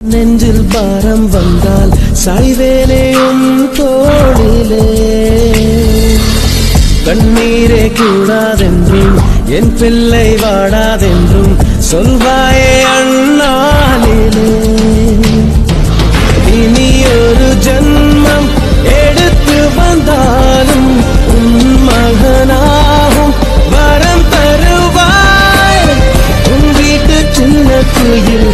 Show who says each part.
Speaker 1: நெஞ்சில் பாரம் வந்தால் சாய்வேலேயும் தோழிலே கண்ணீரே கூடாதென்றும் என் பிள்ளை வாடாதென்றும் சொல்வாயே அண்ணாலிலே இனி ஒரு ஜன்மம் எடுத்து வந்தாலும் உன் மகனாகும். வரம் தருவாய். உன் வீட்டு சின்ன குயில்